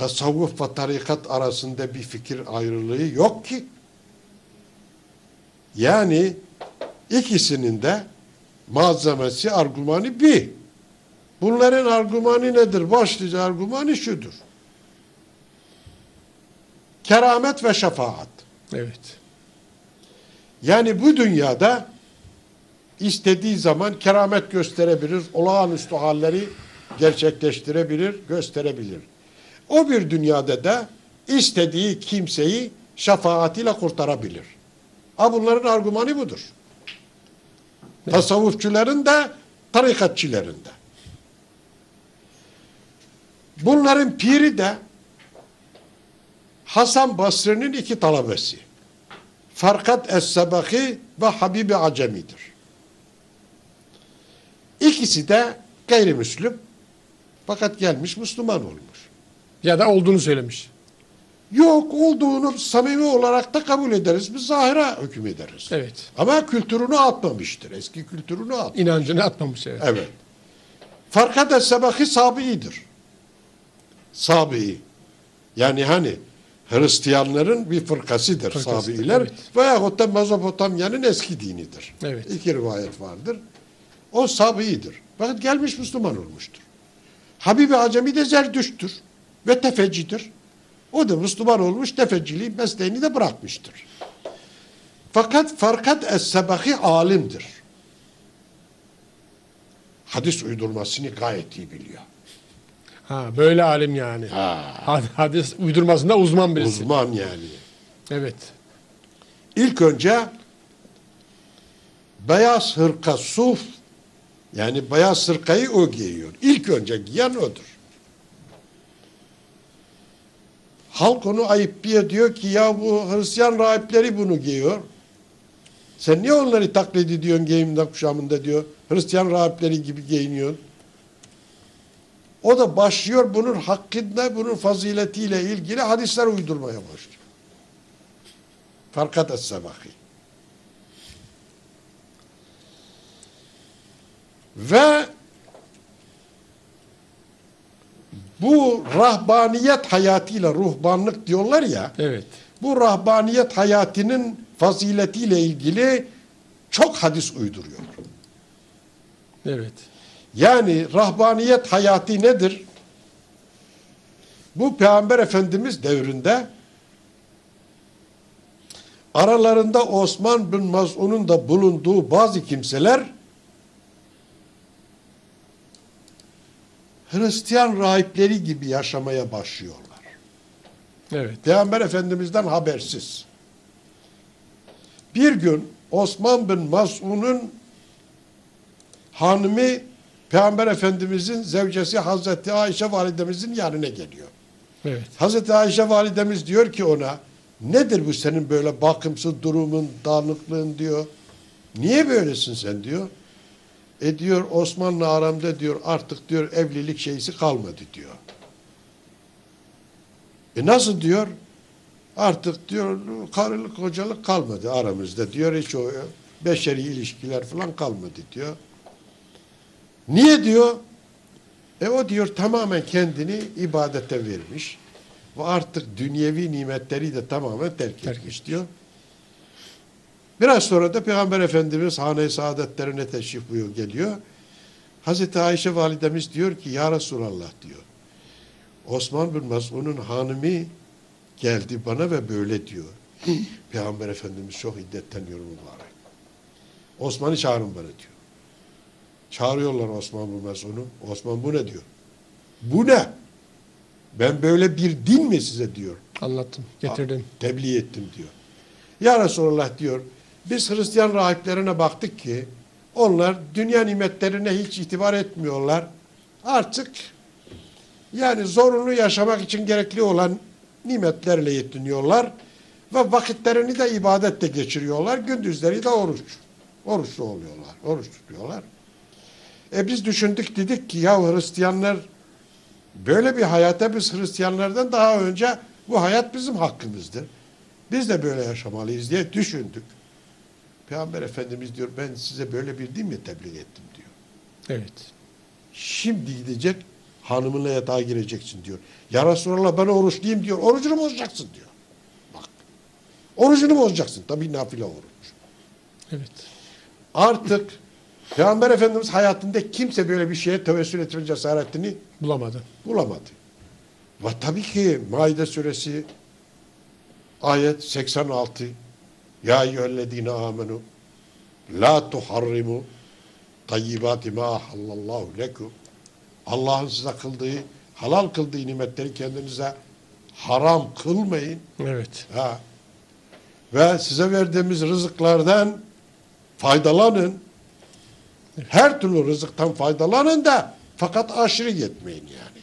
tasavvuf ve tarikat arasında bir fikir ayrılığı yok ki. Yani ikisinin de malzemesi, argümanı bir. Bunların argümanı nedir? Başlıca argümanı şudur. Keramet ve şefaat. Evet. Yani bu dünyada istediği zaman keramet gösterebilir, olağanüstü halleri gerçekleştirebilir, gösterebilir. O bir dünyada da istediği kimseyi şefaatiyle kurtarabilir. Ha bunların argümanı budur. Tasavvufçuların da, tarikatçilerin de. Bunların piri de Hasan Basri'nin iki talebesi. Farkat Es-Sebaki ve Habibi Acemi'dir. İkisi de gayrimüslim fakat gelmiş Müslüman olmuş. Ya da olduğunu söylemiş. Yok olduğunu samimi olarak da kabul ederiz. Biz zahira hüküm ederiz. Evet. Ama kültürünü atmamıştır. Eski kültürünü at. İnancını atmamış evet. Evet. Farkat Es-Sebaki Sabi'idir. Sabi'i. Yani hani Hristiyanların bir fırkasıdır Fırkası, Sabi'iler. evet. Veyahut da Mezopotamya'nın eski dinidir. Evet. İki rivayet vardır. O Sabi'idir. Fakat gelmiş Müslüman olmuştur. Habibi Acemi de Zerdüşt'tür ve tefecidir. O da Müslüman olmuş, tefeciliği mesleğini de bırakmıştır. Fakat Farkat Es-Sebaki alimdir. Hadis uydurmasını gayet iyi biliyor. Ha böyle alim yani. Ha. Had- Hadis uydurmasında uzman birisi. Uzman yani. Evet. İlk önce beyaz hırka suf yani beyaz hırkayı o giyiyor. İlk önce giyen odur. Halk onu ayıplıyor diyor ki ya bu Hristiyan rahipleri bunu giyiyor. Sen niye onları taklit ediyorsun giyiminde kuşamında diyor. Hristiyan rahipleri gibi giyiniyorsun. O da başlıyor bunun hakkında, bunun faziletiyle ilgili hadisler uydurmaya başlıyor. Farkat Es-Sebaki. Ve bu rahbaniyet hayatıyla ruhbanlık diyorlar ya, Evet. bu rahbaniyet hayatının faziletiyle ilgili çok hadis uyduruyor. Evet. Yani rahbaniyet hayatı nedir? Bu Peygamber Efendimiz devrinde aralarında Osman bin Maz'un'un da bulunduğu bazı kimseler Hristiyan rahipleri gibi yaşamaya başlıyorlar. Evet. Peygamber Efendimiz'den habersiz. Bir gün Osman bin Mas'un'un hanımı Peygamber Efendimiz'in zevcesi Hazreti Ayşe validemizin yanına geliyor. Evet. Hazreti Ayşe validemiz diyor ki ona nedir bu senin böyle bakımsız durumun, dağınıklığın diyor. Niye böylesin sen diyor. E diyor Osmanlı aramda diyor artık diyor evlilik şeysi kalmadı diyor. E nasıl diyor? Artık diyor karılık kocalık kalmadı aramızda diyor. Hiç o beşeri ilişkiler falan kalmadı diyor. Niye diyor? E o diyor tamamen kendini ibadete vermiş. Ve artık dünyevi nimetleri de tamamen terk, Terk etmiş diyor. Biraz sonra da Peygamber Efendimiz hane-i saadetlerine teşrif buyuruyor geliyor. Hazreti Ayşe validemiz diyor ki ya Resulallah diyor. Osman bin Mas'un'un hanımı geldi bana ve böyle diyor. Peygamber Efendimiz çok hiddetleniyor mübarek. Osman'ı çağırın bana diyor. Çağırıyorlar Osman bin Mas'un'u. Osman bu ne diyor? Bu ne? Ben böyle bir din mi size diyor. Anlattım. Getirdim. Tebliğ ettim diyor. Ya Resulallah diyor. Biz Hristiyan rahiplerine baktık ki onlar dünya nimetlerine hiç itibar etmiyorlar. Artık yani zorunlu yaşamak için gerekli olan nimetlerle yetiniyorlar ve vakitlerini de ibadette geçiriyorlar. Gündüzleri de oruç. Oruçlu oluyorlar. Oruç tutuyorlar. E biz düşündük dedik ki ya Hristiyanlar böyle bir hayata biz Hristiyanlardan daha önce bu hayat bizim hakkımızdır. Biz de böyle yaşamalıyız diye düşündük. Peygamber Efendimiz diyor ben size böyle bir din mi tebliğ ettim diyor. Evet. Şimdi gidecek hanımınla yatağa gireceksin diyor. Ya Resulallah ben oruçluyum diyor. Orucunu bozacaksın diyor. Bak. Orucunu bozacaksın. Tabii nafile oruç. Evet. Artık Peygamber Efendimiz hayatında kimse böyle bir şeye tevessül etme cesaretini Bulamadı. bulamadı. Ve tabii ki Maide suresi ayet 86 Ya eyyühellezine amenu la tuharrimu tayyibati ma ahallallahu lekum Allah'ın size kıldığı, halal kıldığı nimetleri kendinize haram kılmayın. Evet. Ha. Ve size verdiğimiz rızıklardan faydalanın. Her türlü rızıktan faydalanın da fakat aşırı yetmeyin yani.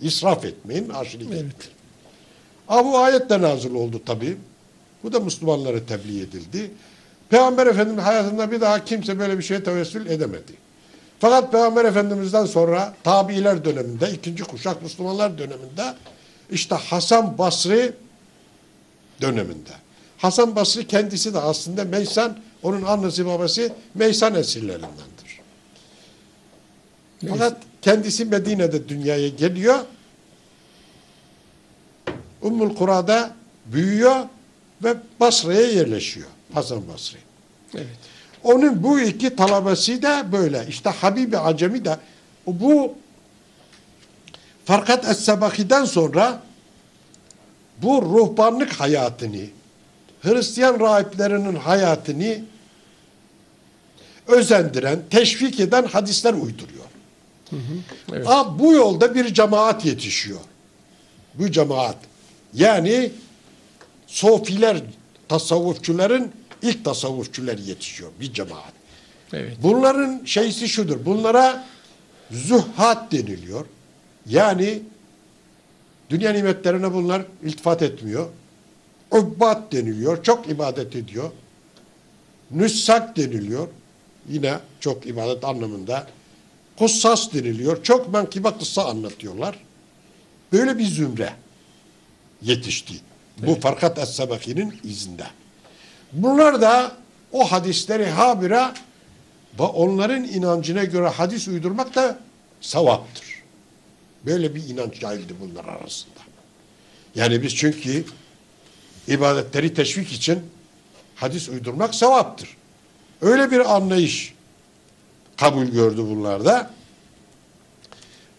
İsraf etmeyin, aşırı yetmeyin. Evet. Ha, bu ayet de nazil oldu tabi. Bu da Müslümanlara tebliğ edildi. Peygamber Efendimiz hayatında bir daha kimse böyle bir şeye tevessül edemedi. Fakat Peygamber Efendimiz'den sonra tabiiler döneminde, ikinci kuşak Müslümanlar döneminde işte Hasan Basri döneminde. Hasan Basri kendisi de aslında Meysan, onun annesi babası Meysan esirlerindendir. Fakat kendisi Medine'de dünyaya geliyor. Ummul Kura'da büyüyor ve Basra'ya yerleşiyor. Hasan Basri. Evet. Onun bu iki talabesi de böyle. İşte Habibi Acemi de bu Farkat Es-Sebaki'den sonra bu ruhbanlık hayatını, Hristiyan rahiplerinin hayatını özendiren, teşvik eden hadisler uyduruyor. Evet. Ha, bu yolda bir cemaat yetişiyor. Bu cemaat. Yani sofiler, tasavvufçuların ilk tasavvufçular yetişiyor. Bir cemaat. Evet. Bunların şeysi şudur. Bunlara zühhat deniliyor. Yani dünya nimetlerine bunlar iltifat etmiyor. Ubbat deniliyor. Çok ibadet ediyor. Nüssak deniliyor. Yine çok ibadet anlamında. Kussas deniliyor. Çok menkıbe kıssa anlatıyorlar. Böyle bir zümre yetişti. Bu Farkat Es-Sebeki'nin izinde. Bunlar da o hadisleri habire ve onların inancına göre hadis uydurmak da sevaptır. Böyle bir inanç yayıldı bunlar arasında. Yani biz çünkü ibadetleri teşvik için hadis uydurmak sevaptır. Öyle bir anlayış kabul gördü bunlarda.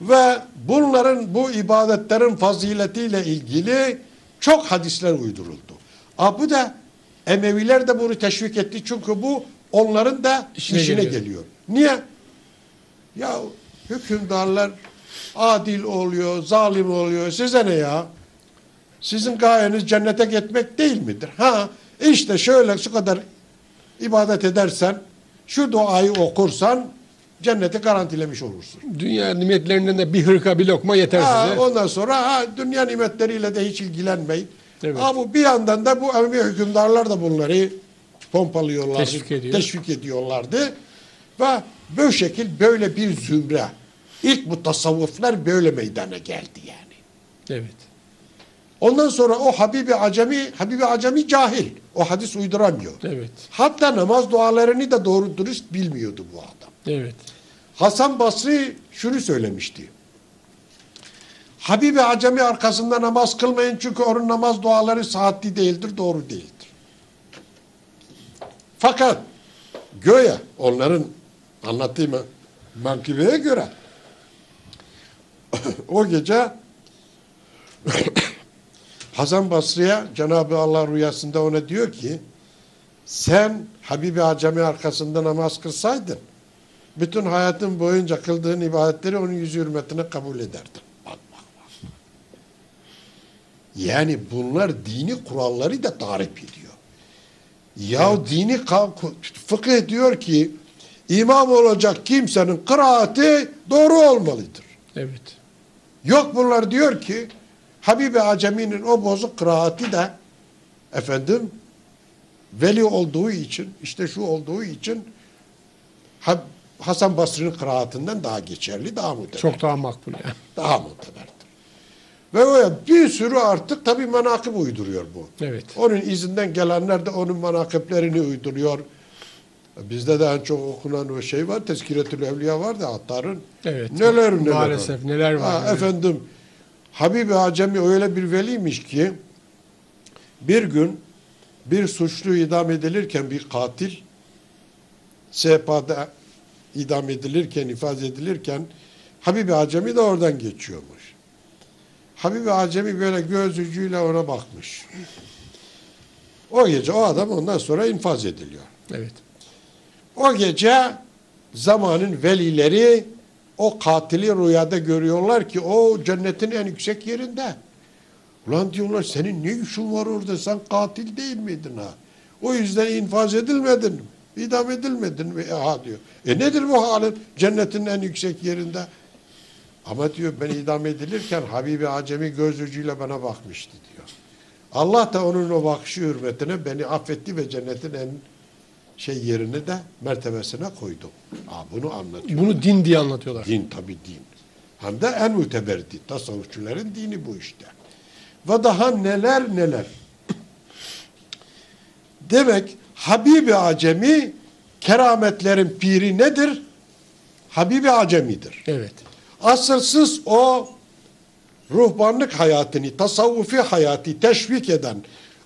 Ve bunların bu ibadetlerin faziletiyle ilgili çok hadisler uyduruldu. A, bu da Emeviler de bunu teşvik etti çünkü bu onların da İşine işine, geliyor. geliyor. Niye? Ya hükümdarlar adil oluyor, zalim oluyor. Size ne ya? Sizin gayeniz cennete gitmek değil midir? Ha işte şöyle şu kadar ibadet edersen, şu duayı okursan cenneti garantilemiş olursun. Dünya nimetlerinden de bir hırka bir lokma yeter Ha, size. ondan sonra ha, dünya nimetleriyle de hiç ilgilenmeyin. Evet. Ama bir yandan da bu emri hükümdarlar da bunları pompalıyorlardı, Teşvik ediyor. teşvik ediyorlardı. Ve bu şekil böyle bir zümre. İlk bu tasavvuflar böyle meydana geldi yani. Evet. Ondan sonra o Habibi Acemi, Habibi Acemi cahil. O hadis uyduramıyor. Evet. Hatta namaz dualarını da doğru dürüst bilmiyordu bu adam. Evet. Hasan Basri şunu söylemişti. Habibi Acemi arkasında namaz kılmayın çünkü onun namaz duaları saatli değildir, doğru değildir. Fakat göğe onların anlattığı ma- mankibeye göre o gece Hasan Basri'ye Cenab-ı Allah rüyasında ona diyor ki sen Habibi Acemi arkasında namaz kılsaydın bütün hayatın boyunca kıldığın ibadetleri onun yüzü hürmetine kabul ederdin. Bak bak bak. Yani bunlar dini kuralları da tarif ediyor. Ya dini ka- fıkıh diyor ki imam olacak kimsenin kıraati doğru olmalıdır. Evet. Yok bunlar diyor ki Habibi Acemi'nin o bozuk kıraati de efendim veli olduğu için işte şu olduğu için Hasan Basri'nin kıraatinden daha geçerli, daha muteber. Çok daha makbul yani. Daha muteberdir. Ve öyle bir sürü artık tabii menakıb uyduruyor bu. Evet. Onun izinden gelenler de onun menakıplerini uyduruyor. Bizde de en çok okunan o şey var. Tezkiretül Evliya var da Attar'ın. Evet. Neler neler. Maalesef var. neler var. Ha, evet. efendim Habibi Acemi öyle bir veliymiş ki bir gün bir suçlu idam edilirken bir katil sehpada idam edilirken, ifaz edilirken Habibi Acemi de oradan geçiyormuş. Habibi Acemi böyle göz ucuyla ona bakmış. O gece o adam ondan sonra infaz ediliyor. Evet. O gece zamanın velileri o katili rüyada görüyorlar ki o cennetin en yüksek yerinde. Ulan diyorlar senin ne işin var orada sen katil değil miydin ha? O yüzden infaz edilmedin İdam edilmedin mi? E, ha diyor. E nedir bu halin? Cennetin en yüksek yerinde. Ama diyor ben idam edilirken Habibi Acemi göz ucuyla bana bakmıştı diyor. Allah da onun o bakışı hürmetine beni affetti ve cennetin en şey yerini de mertebesine koydum. Aa, bunu anlatıyor. Bunu din diye anlatıyorlar. Din tabi din. Hem de en müteber din. Tasavvufçuların dini bu işte. Ve daha neler neler. Demek Habibi Acemi kerametlerin piri nedir? Habibi Acemi'dir. Evet. Asılsız o ruhbanlık hayatını, tasavvufi hayatı teşvik eden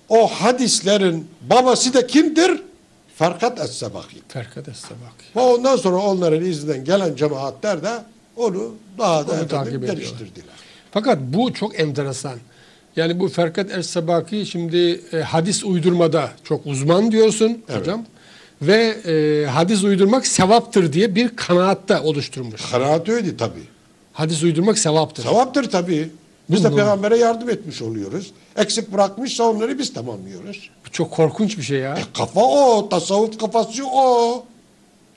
o hadislerin babası da kimdir? Ferkat Es-Sebaki. Ferkat Es-Sabaki. Ve ondan sonra onların izinden gelen cemaatler de onu daha da Onu takip geliştirdiler. Fakat bu çok enteresan. Yani bu Ferkat Es-Sabaki şimdi e, hadis uydurmada çok uzman diyorsun Evet. hocam. Ve e, hadis uydurmak sevaptır diye bir kanaatta oluşturmuş. Kanaat öyle tabii. Hadis uydurmak sevaptır. Sevaptır tabii. Biz de peygambere yardım etmiş oluyoruz. Eksik bırakmışsa onları biz tamamlıyoruz. Bu çok korkunç bir şey ya. E, kafa o, tasavvuf kafası o.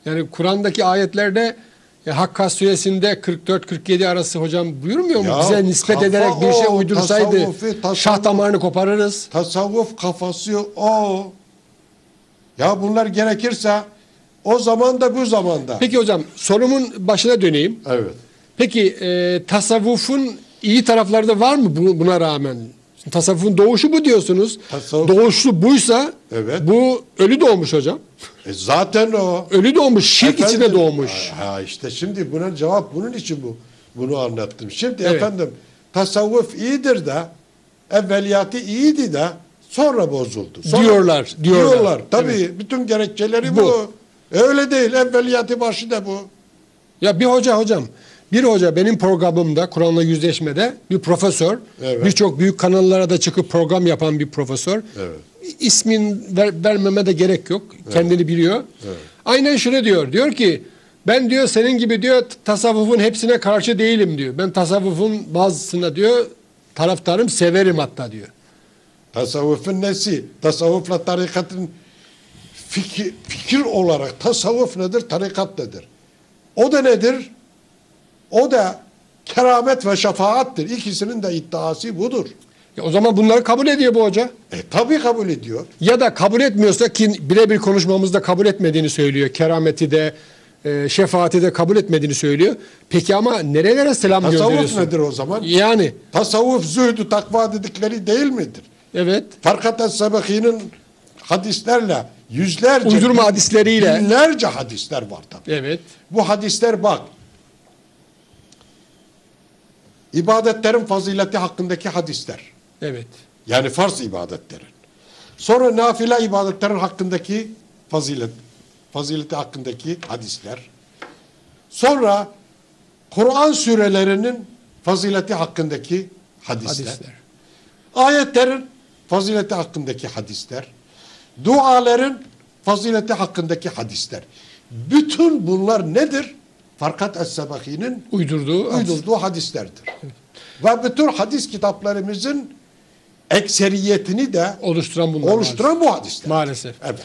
Yani Kur'an'daki ayetlerde ya Hakka suresinde 44-47 arası hocam buyurmuyor mu? Ya, Bize nispet kafa ederek bir şey o, uydursaydı tasavvufi, tasavvuf. şah damarını koparırız. Tasavvuf kafası o. Ya bunlar gerekirse o zaman da bu zamanda. Peki hocam sorumun başına döneyim. Evet. Peki e, tasavvufun iyi tarafları da var mı bu- buna rağmen? Tasavvufun doğuşu bu diyorsunuz. Tasavvuf- Doğuşu buysa Evet. bu ölü doğmuş hocam. E zaten o. Ölü doğmuş, şirk Efendim, içine doğmuş. Ha işte şimdi buna cevap bunun için bu bunu anlattım. Şimdi Evet. efendim tasavvuf iyidir de evveliyatı iyiydi de sonra bozuldu. Sonra- Diyorlar, diyorlar. Tabii bütün gerekçeleri bu. Bu. Öyle değil. Evveliyatı başı da bu. Ya bir hoca hocam, bir hoca benim programımda Kur'an'la yüzleşmede bir profesör, Evet. birçok büyük kanallara da çıkıp program yapan bir profesör. Evet. İsmin ver, vermeme de gerek yok. Kendini biliyor. Aynen şunu diyor. Diyor ki ben diyor senin gibi diyor tasavvufun hepsine karşı değilim diyor. Ben tasavvufun bazısına diyor taraftarım severim hatta diyor. Tasavvufun nesi? Tasavvufla tarikatın fikir, fikir olarak tasavvuf nedir? Tarikat nedir? O da nedir? O da keramet ve şefaattir. İkisinin de iddiası budur. Ya o zaman bunları kabul ediyor bu hoca. E tabi kabul ediyor. Ya da kabul etmiyorsa ki birebir konuşmamızda kabul etmediğini söylüyor. Kerameti de e, şefaati de kabul etmediğini söylüyor. Peki ama nerelere selam Tasavvuf gönderiyorsun? nedir o zaman? Yani Tasavvuf zühdü takva dedikleri değil midir? evet. Farkat Es-Sebeki'nin hadislerle yüzlerce Uydurma hadisleriyle. binlerce hadisler var tabi. Evet. Bu hadisler bak. İbadetlerin fazileti hakkındaki hadisler. Evet. Yani farz ibadetlerin. Sonra nafile ibadetlerin hakkındaki fazilet, fazileti hakkındaki hadisler. Sonra Kur'an sürelerinin fazileti hakkındaki hadisler. Hadisler. Ayetlerin fazileti hakkındaki hadisler. Duaların fazileti hakkındaki hadisler. Bütün bunlar nedir? Farkat Es-Sebaki'nin Uydurduğu uydurduğu hadislerdir. Ve bütün hadis kitaplarımızın ekseriyetini de oluşturan bunlar. oluşturan bu hadisler. Maalesef. Evet.